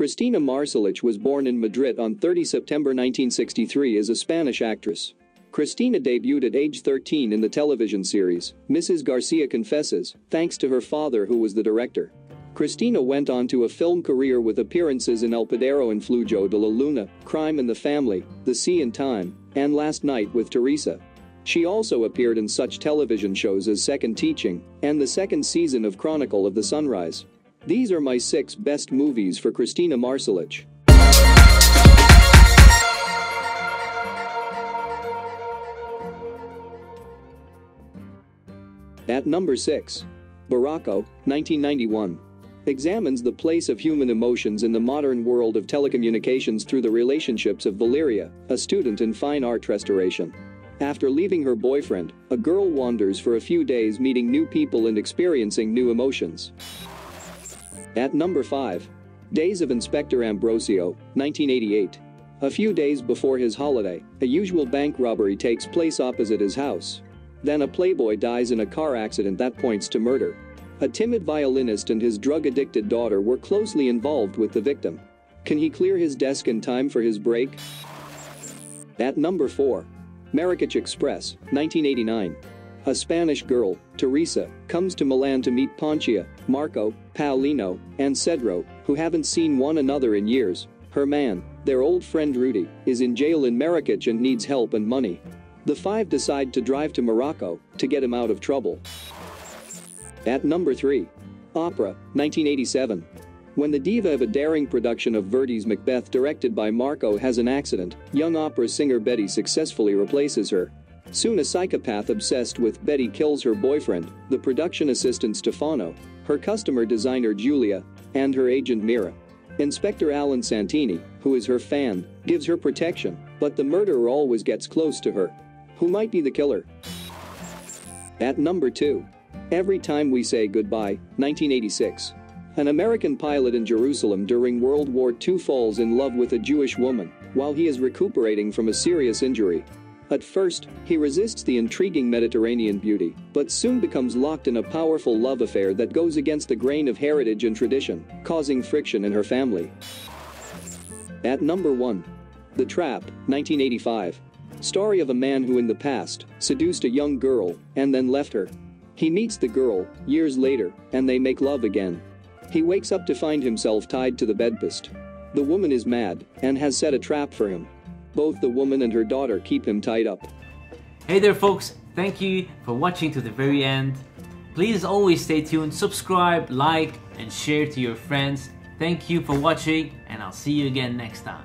Cristina Marsillach was born in Madrid on 30 September 1963 as a Spanish actress. Cristina debuted at age 13 in the television series, Mrs. Garcia Confesses, thanks to her father who was the director. Cristina went on to a film career with appearances in El Podero Influjo de la Luna, Crime in the Family, The Sea and Time, and Last Night with Teresa. She also appeared in such television shows as Second Teaching and the second season of Chronicle of the Sunrise. These are my six best movies for Cristina Marsillach. At number 6. Barraco, 1991. Examines the place of human emotions in the modern world of telecommunications through the relationships of Valeria, a student in fine art restoration. After leaving her boyfriend, a girl wanders for a few days meeting new people and experiencing new emotions. At number 5. Days of Inspector Ambrosio, 1988. A few days before his holiday, a usual bank robbery takes place opposite his house. Then a playboy dies in a car accident that points to murder. A timid violinist and his drug-addicted daughter were closely involved with the victim. Can he clear his desk in time for his break? At number 4. Marrakech Express, 1989. A Spanish girl, Teresa, comes to Milan to meet Ponchia, Marco, Paolino, and Cedro, who haven't seen one another in years. Her man, their old friend Rudy, is in jail in Marrakech and needs help and money. The five decide to drive to Morocco to get him out of trouble. At number 3. Opera, 1987. When the diva of a daring production of Verdi's Macbeth directed by Marco has an accident, young opera singer Betty successfully replaces her. Soon a psychopath obsessed with Betty kills her boyfriend, the production assistant Stefano, her customer designer Julia, and her agent Mira. Inspector Alan Santini, who is her fan, gives her protection, but the murderer always gets close to her. Who might be the killer? At number 2. Every Time We Say Goodbye, 1986. An American pilot in Jerusalem during World War II falls in love with a Jewish woman while he is recuperating from a serious injury. At first, he resists the intriguing Mediterranean beauty, but soon becomes locked in a powerful love affair that goes against the grain of heritage and tradition, causing friction in her family. At number 1. The Trap, 1985. Story of a man who in the past seduced a young girl and then left her. He meets the girl years later and they make love again. He wakes up to find himself tied to the bedpost. The woman is mad and has set a trap for him. Both the woman and her daughter keep him tied up. Hey there folks, thank you for watching to the very end. Please always stay tuned, subscribe, like and share to your friends. Thank you for watching and I'll see you again next time.